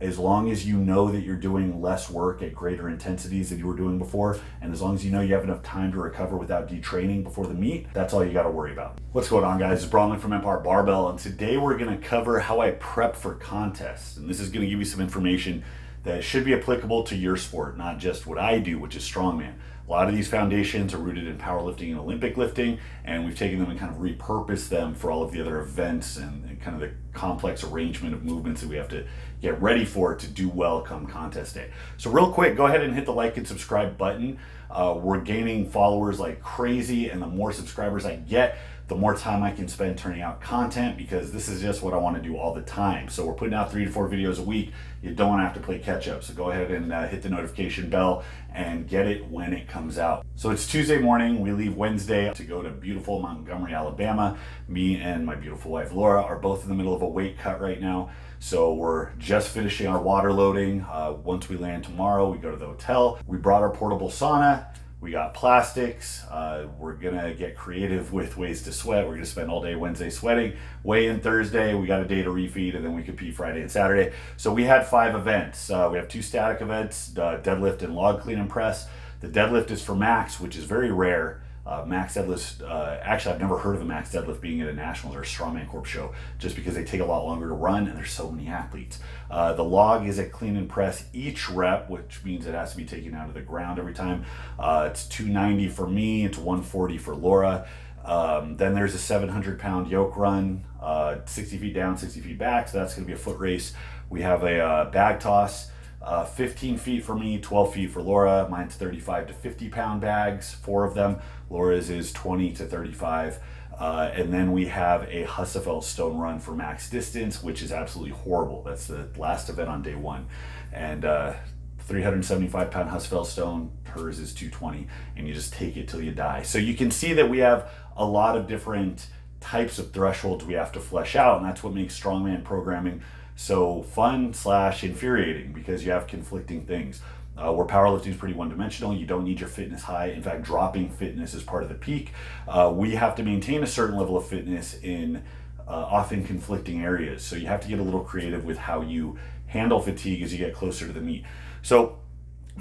as long as you know that you're doing less work at greater intensities than you were doing before, and as long as you know you have enough time to recover without detraining before the meet, that's all you got to worry about. What's going on, guys? It's Bromley from Empire Barbell, and today we're to cover how I prep for contests. And this is to give you some information that should be applicable to your sport, not just what I do, which is strongman. A lot of these foundations are rooted in powerlifting and Olympic lifting, and we've taken them and kind of repurposed them for all of the other events and, and, kind of the complex arrangement of movements that we have to get ready for to do well come contest day. So, real quick, go ahead and hit the like and subscribe button. Uh, we're gaining followers like crazy, and the more subscribers I get, the more time I can spend turning out content because this is just what I want to do all the time. So we're putting out three to four videos a week. You don't have to play catch up. So go ahead and uh, hit the notification bell and get it when it comes out. So it's Tuesday morning. We leave Wednesday to go to beautiful Montgomery, Alabama. Me and my beautiful wife Laura are both in the middle of a weight cut right now. So we're just finishing our water loading. Uh, once we land tomorrow, we go to the hotel. We brought our portable sauna. We got plastics. Uh, we're gonna get creative with ways to sweat. We're gonna spend all day Wednesday sweating. Weigh in Thursday. We got a day to refeed, and then we compete Friday and Saturday. So we had five events. Uh, we have two static events: uh, deadlift and log clean and press. The deadlift is for max, which is very rare uh, max deadlift. Uh, actually, I've never heard of a max deadlift being at a nationals or a strongman corp show, just because they take a lot longer to run and there's so many athletes. Uh, the log is a clean and press each rep, which means it has to be taken out of the ground every time. Uh, it's 290 for me. It's 140 for Laura. Um, then there's a 700 pound yoke run, uh, 60 feet down, 60 feet back. So that's going to be a foot race. We have a uh, bag toss. Uh, 15 feet for me, 12 feet for Laura. Mine's 35 to 50 pound bags, four of them. Laura's is 20 to 35. Uh, and then we have a Husafell stone run for max distance, which is absolutely horrible. That's the last event on day one. And uh, 375 pound Husafell stone, hers is 220, and you just take it till you die. So you can see that we have a lot of different types of thresholds we have to flesh out, and that's what makes strongman programming so fun slash infuriating because you have conflicting things. Uh, where powerlifting is pretty one dimensional, you don't need your fitness high. In fact, dropping fitness is part of the peak. Uh, we have to maintain a certain level of fitness in uh, often conflicting areas. So you have to get a little creative with how you handle fatigue as you get closer to the meet. So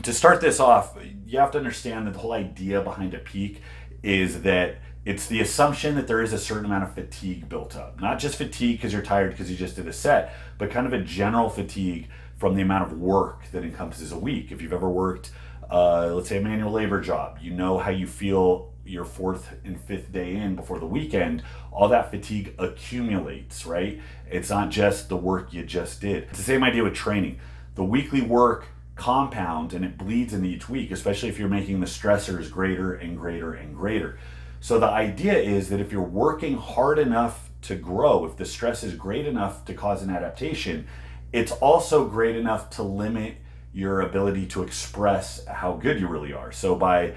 to start this off, you have to understand that the whole idea behind a peak is that it's the assumption that there is a certain amount of fatigue built up. Not just fatigue because you're tired because you just did a set, but kind of a general fatigue from the amount of work that encompasses a week. If you've ever worked, uh, let's say, a manual labor job, you know how you feel your fourth and fifth day in before the weekend, all that fatigue accumulates, right? It's not just the work you just did. It's the same idea with training. The weekly work compounds and it bleeds into each week, especially if you're making the stressors greater and greater and greater. So the idea is that if you're working hard enough to grow, if the stress is great enough to cause an adaptation, it's also great enough to limit your ability to express how good you really are. So by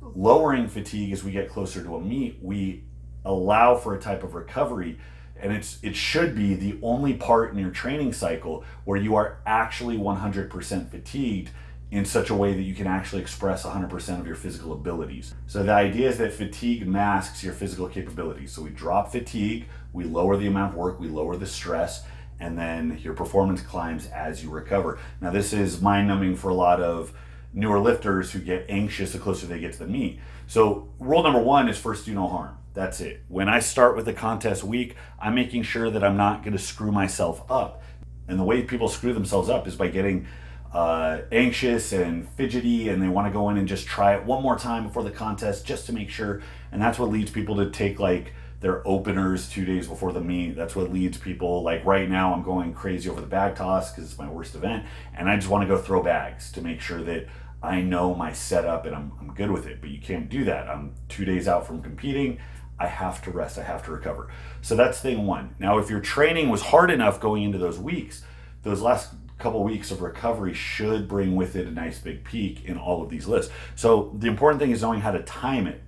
lowering fatigue as we get closer to a meet, we allow for a type of recovery and it's it should be the only part in your training cycle where you are actually 100% fatigued in such a way that you can actually express 100% of your physical abilities. So the idea is that fatigue masks your physical capabilities. So we drop fatigue, we lower the amount of work, we lower the stress, and then your performance climbs as you recover. Now this is mind-numbing for a lot of newer lifters who get anxious the closer they get to the meet. So rule number one is first do no harm. That's it. When I start with the contest week, I'm making sure that I'm not gonna screw myself up. And the way people screw themselves up is by getting uh, anxious and fidgety and they want to go in and just try it one more time before the contest just to make sure. And that's what leads people to take like their openers two days before the meet. That's what leads people like right now I'm going crazy over the bag toss because it's my worst event. And I just want to go throw bags to make sure that I know my setup and I'm, I'm good with it. But you can't do that. I'm two days out from competing. I have to rest, I have to recover. So that's thing one. Now, if your training was hard enough going into those weeks, those last couple weeks of recovery should bring with it a nice big peak in all of these lists. So the important thing is knowing how to time it.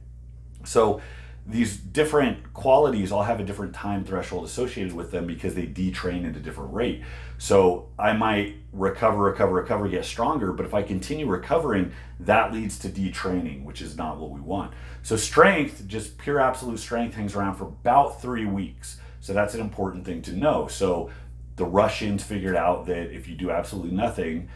So these different qualities all have a different time threshold associated with them because they detrain at a different rate. So I might recover, recover, recover, get stronger, but if I continue recovering, that leads to detraining, which is not what we want. So strength, just pure absolute strength, hangs around for about three weeks. So that's an important thing to know. So the Russians figured out that if you do absolutely nothing,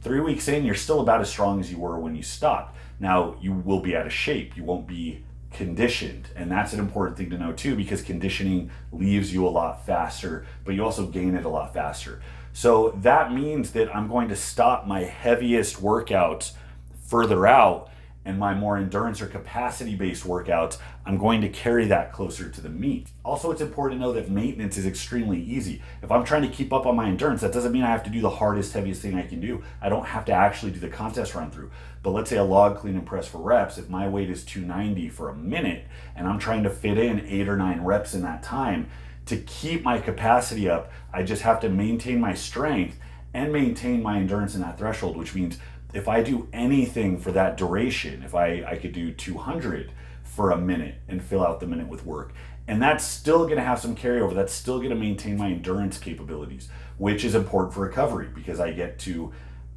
three weeks in, you're still about as strong as you were when you stopped. Now, you will be out of shape. You won't be conditioned. And that's an important thing to know too, because conditioning leaves you a lot faster, but you also gain it a lot faster. So that means that I'm going to stop my heaviest workouts further out and my more endurance or capacity based workouts, I'm going to carry that closer to the meet. Also, it's important to know that maintenance is extremely easy. If I'm trying to keep up on my endurance, that doesn't mean I have to do the hardest, heaviest thing I can do. I don't have to actually do the contest run through. But let's say a log clean and press for reps, if my weight is 290 for a minute and I'm trying to fit in eight or nine reps in that time, to keep my capacity up, I just have to maintain my strength and maintain my endurance in that threshold, which means if I do anything for that duration, if I, I could do 200 for a minute and fill out the minute with work, and that's still going to have some carryover, that's still going to maintain my endurance capabilities, which is important for recovery because I get to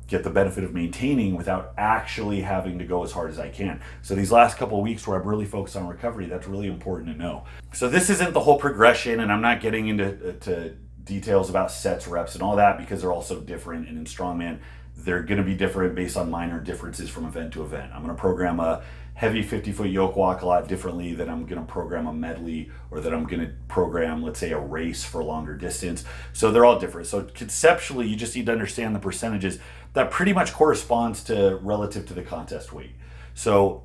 get the benefit of maintaining without actually having to go as hard as I can. So these last couple weeks where I'm really focused on recovery, that's really important to know. So this isn't the whole progression and I'm not getting into uh, to details about sets, reps and all that because they're all so different and in strongman they're going to be different based on minor differences from event to event. I'm going to program a heavy 50 foot yoke walk a lot differently than I'm going to program a medley or that I'm going to program, let's say, a race for longer distance. So they're all different. So conceptually, you just need to understand the percentages that pretty much corresponds to relative to the contest weight. So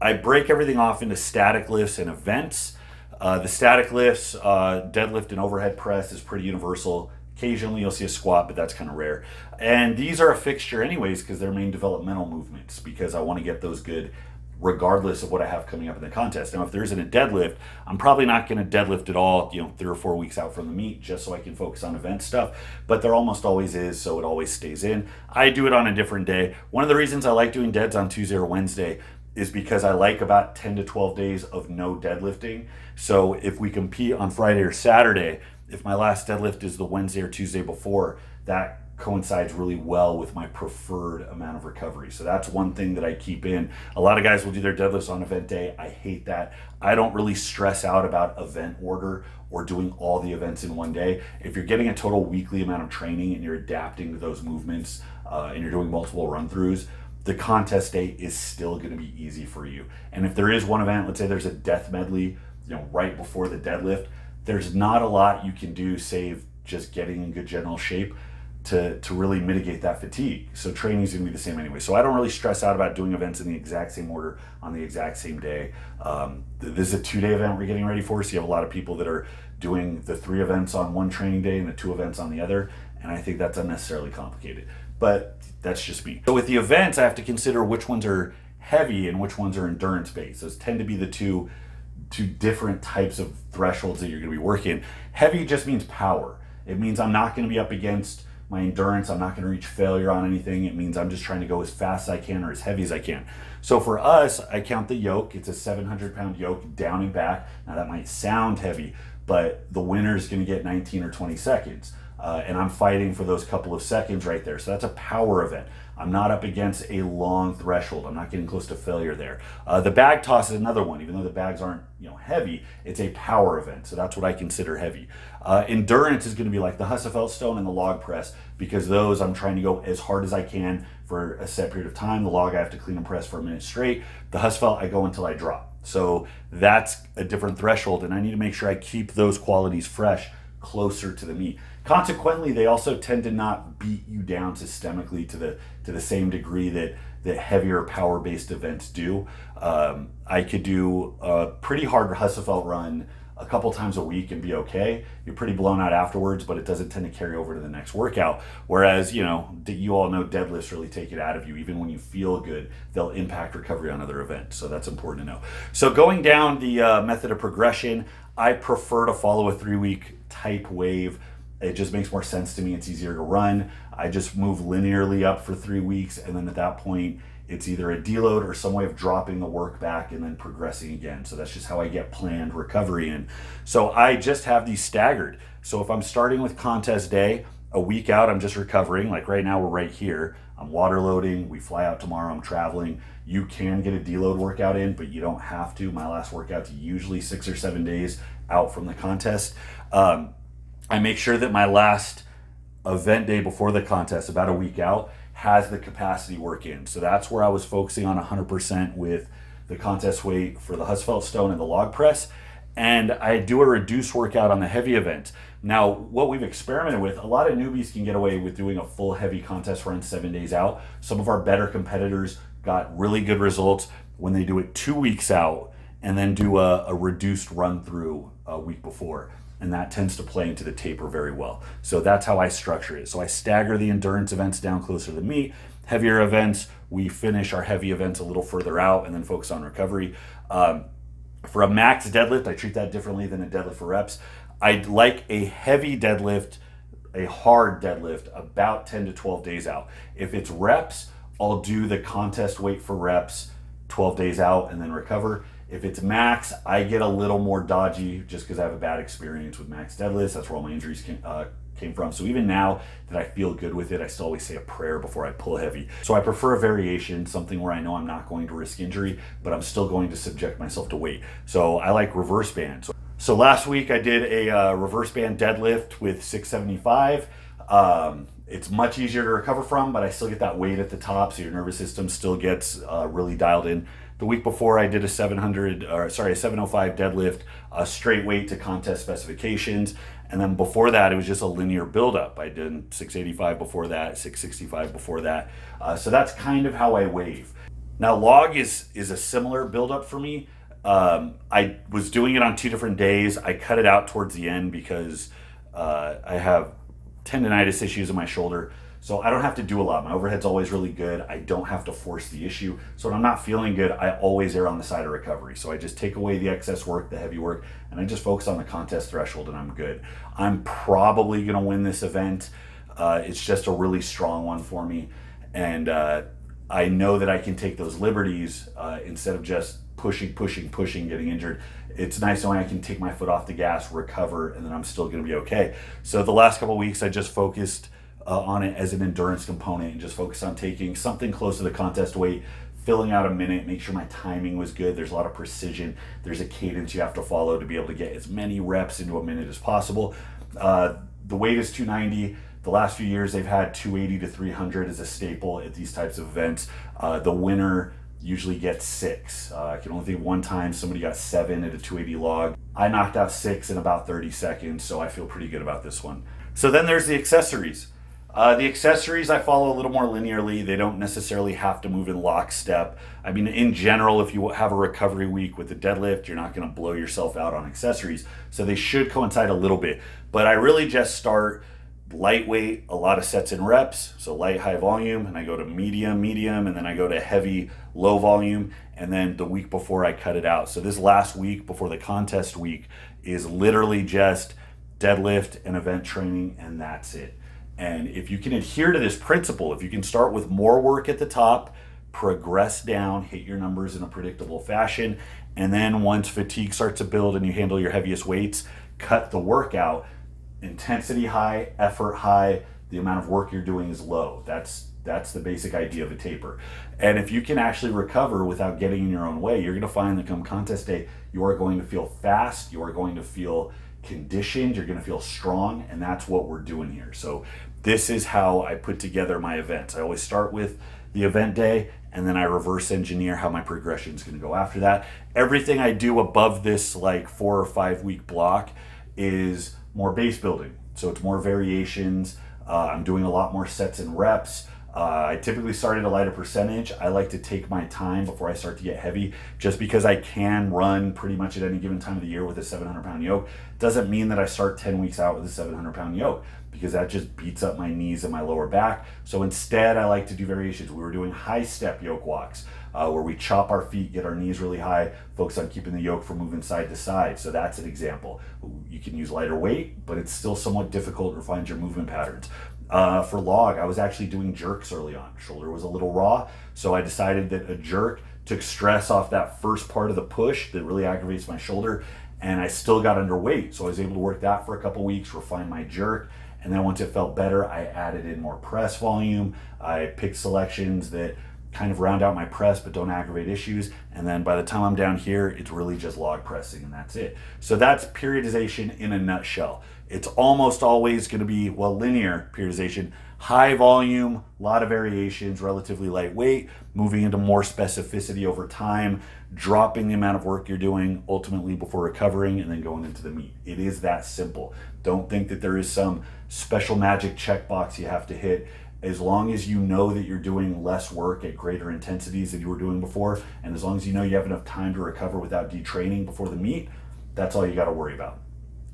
I break everything off into static lifts and events. Uh, the static lifts, uh, deadlift and overhead press is pretty universal. Occasionally you'll see a squat, but that's kind of rare. And these are a fixture anyways because they're main developmental movements because I want to get those good regardless of what I have coming up in the contest. Now, if there isn't a deadlift, I'm probably not going to deadlift at all, you know, three or four weeks out from the meet just so I can focus on event stuff. But there almost always is, so it always stays in. I do it on a different day. One of the reasons I like doing deads on Tuesday or Wednesday is because I like about 10 to 12 days of no deadlifting. So if we compete on Friday or Saturday, if my last deadlift is the Wednesday or Tuesday before, that coincides really well with my preferred amount of recovery. So that's one thing that I keep in. A lot of guys will do their deadlifts on event day. I hate that. I don't really stress out about event order or doing all the events in one day. If you're getting a total weekly amount of training and you're adapting to those movements uh, and you're doing multiple run throughs, the contest day is still going to be easy for you. And if there is one event, let's say there's a death medley, you know, right before the deadlift, there's not a lot you can do save just getting in good general shape to, to really mitigate that fatigue. So training is gonna be the same anyway. So I don't really stress out about doing events in the exact same order on the exact same day. Um, this is a two day event we're getting ready for. So you have a lot of people that are doing the three events on one training day and the two events on the other. And I think that's unnecessarily complicated, but that's just me. So with the events, I have to consider which ones are heavy and which ones are endurance based. Those tend to be the two to different types of thresholds that you're going to be working. Heavy just means power. It means I'm not going to be up against my endurance. I'm not going to reach failure on anything. It means I'm just trying to go as fast as I can or as heavy as I can. So for us, I count the yoke. It's a 700 pound yoke down and back. Now that might sound heavy, but the winner is going to get 19 or 20 seconds. Uh, and I'm fighting for those couple of seconds right there. So that's a power event. I'm not up against a long threshold. I'm not getting close to failure there. Uh, the bag toss is another one. Even though the bags aren't you know heavy, it's a power event. So that's what I consider heavy. Uh, endurance is going to be like the Husafell stone and the log press because those I'm trying to go as hard as I can for a set period of time. The log I have to clean and press for a minute straight. The Husafell I go until I drop. So that's a different threshold, and I need to make sure I keep those qualities fresh closer to the meet. Consequently, they also tend to not beat you down systemically to the to the same degree that that heavier power based events do. Um, I could do a pretty hard Husafell run a couple times a week and be okay. You're pretty blown out afterwards, but it doesn't tend to carry over to the next workout. Whereas, you know, you all know deadlifts really take it out of you. Even when you feel good, they'll impact recovery on other events. So that's important to know. So going down the uh, method of progression, I prefer to follow a three week type wave it just makes more sense to me. It's easier to run. I just move linearly up for three weeks, and then at that point, it's either a deload or some way of dropping the work back and then progressing again. So that's just how I get planned recovery in. So I just have these staggered. So if I'm starting with contest day, a week out, I'm just recovering. Like right now, we're right here. I'm water loading. We fly out tomorrow. I'm traveling. You can get a deload workout in, but you don't have to. My last workout's usually six or seven days out from the contest. Um, I make sure that my last event day before the contest, about a week out, has the capacity work in. So that's where I was focusing on 100% with the contest weight for the Husafell Stone and the log press. And I do a reduced workout on the heavy event. Now, what we've experimented with, a lot of newbies can get away with doing a full heavy contest run seven days out. Some of our better competitors got really good results when they do it two weeks out and then do a, a reduced run through a week before and that tends to play into the taper very well. So that's how I structure it. So I stagger the endurance events down closer to the meet. Heavier events, we finish our heavy events a little further out and then focus on recovery. Um, for a max deadlift, I treat that differently than a deadlift for reps. I'd like a heavy deadlift, a hard deadlift, about 10 to 12 days out. If it's reps, I'll do the contest weight for reps 12 days out and then recover. If it's max, I get a little more dodgy just because I have a bad experience with max deadlifts. That's where all my injuries came, uh, came from. So even now that I feel good with it, I still always say a prayer before I pull heavy. So I prefer a variation, something where I know I'm not going to risk injury, but I'm still going to subject myself to weight. So I like reverse band. So, so last week I did a uh, reverse band deadlift with 675. Um, it's much easier to recover from, but I still get that weight at the top, so your nervous system still gets uh, really dialed in. The week before, I did a 700, or sorry, a 705 deadlift, a straight weight to contest specifications. And then before that, it was just a linear buildup. I did 685 before that, 665 before that. Uh, so that's kind of how I wave. Now, log is is a similar buildup for me. Um, I was doing it on two different days. I cut it out towards the end because uh, I have tendonitis issues in my shoulder. So I don't have to do a lot. My overhead's always really good. I don't have to force the issue. So when I'm not feeling good, I always err on the side of recovery. So I just take away the excess work, the heavy work, and I just focus on the contest threshold and I'm good. I'm probably going to win this event. Uh, it's just a really strong one for me. And uh, I know that I can take those liberties uh, instead of just pushing, pushing, pushing, getting injured. It's nice knowing I can take my foot off the gas, recover, and then I'm still going to be okay. So the last couple weeks, I just focused uh, on it as an endurance component and just focus on taking something close to the contest weight, filling out a minute, make sure my timing was good. There's a lot of precision. There's a cadence you have to follow to be able to get as many reps into a minute as possible. Uh, the weight is 290. The last few years, they've had 280 to 300 as a staple at these types of events. Uh, the winner usually gets six. Uh, I can only think one time somebody got seven at a 280 log. I knocked out six in about 30 seconds, so I feel pretty good about this one. So then there's the accessories. Uh, the accessories I follow a little more linearly. They don't necessarily have to move in lockstep. I mean, in general, if you have a recovery week with the deadlift, you're not going to blow yourself out on accessories. So they should coincide a little bit. But I really just start lightweight, a lot of sets and reps. So light, high volume, and I go to medium, medium, and then I go to heavy, low volume. And then the week before I cut it out. So this last week before the contest week is literally just deadlift and event training, and that's it. And if you can adhere to this principle, if you can start with more work at the top, progress down, hit your numbers in a predictable fashion, and then once fatigue starts to build and you handle your heaviest weights, cut the workout. Intensity high, effort high, the amount of work you're doing is low. That's that's the basic idea of a taper. And if you can actually recover without getting in your own way, you're going to find that come contest day, you are going to feel fast, you are going to feel conditioned, you're going to feel strong, and that's what we're doing here. So this is how I put together my events. I always start with the event day and then I reverse engineer how my progression is going to go after that. Everything I do above this like 4 or 5 week block is more base building. So it's more variations. Uh, I'm doing a lot more sets and reps. Uh, I typically start at a lighter percentage. I like to take my time before I start to get heavy just because I can run pretty much at any given time of the year with a 700 pound yoke. Doesn't mean that I start 10 weeks out with a 700 pound yoke because that just beats up my knees and my lower back. So instead, I like to do variations. We were doing high step yoke walks uh, where we chop our feet, get our knees really high, focus on keeping the yoke from moving side to side. So that's an example. You can use lighter weight, but it's still somewhat difficult to find your movement patterns. Uh, for log, I was actually doing jerks early on. Shoulder was a little raw, so I decided that a jerk took stress off that first part of the push that really aggravates my shoulder, and I still got underweight. So I was able to work that for a couple weeks, refine my jerk, and then once it felt better, I added in more press volume. I picked selections that kind of round out my press but don't aggravate issues. And then by the time I'm down here, it's really just log pressing and that's it. So that's periodization in a nutshell. It's almost always going to be, well, linear periodization, high volume, a lot of variations, relatively lightweight, moving into more specificity over time, dropping the amount of work you're doing ultimately before recovering, and then going into the meet. It is that simple. Don't think that there is some special magic checkbox you have to hit as long as you know that you're doing less work at greater intensities than you were doing before, and as long as you know you have enough time to recover without detraining before the meet, that's all you got to worry about.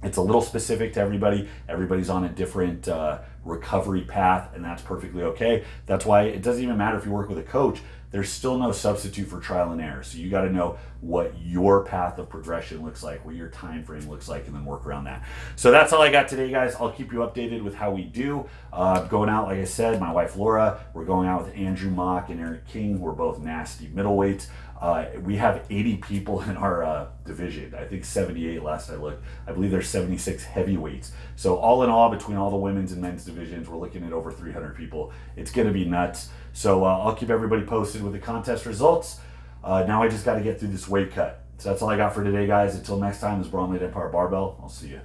It's a little specific to everybody. Everybody's on a different uh, recovery path, and that's perfectly okay. That's why it doesn't even matter if you work with a coach. There's still no substitute for trial and error. So you got to know what your path of progression looks like, what your time frame looks like, and then work around that. So that's all I got today, guys. I'll keep you updated with how we do. Uh, going out, like I said, my wife Laura. We're going out with Andrew Mock and Eric King. We're both nasty middleweights. Uh, we have 80 people in our uh, division. I think 78 last I looked. I believe there's 76 heavyweights. So all in all, between all the women's and men's divisions, we're looking at over 300 people. It's going to be nuts. So uh, I'll keep everybody posted with the contest results. Uh, now I just got to get through this weight cut. So that's all I got for today, guys. Until next time, this is Bromley Empire Barbell. I'll see you.